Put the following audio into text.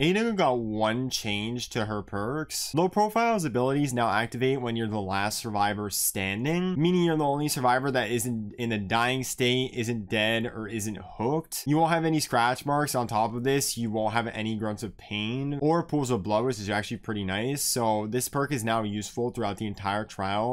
Ada got one change to her perks. Low profile's abilities now activate when you're the last survivor standing, meaning you're the only survivor that isn't in a dying state, isn't dead, or isn't hooked. You won't have any scratch marks on top of this. You won't have any grunts of pain or pools of blood, which is actually pretty nice. So this perk is now useful throughout the entire trial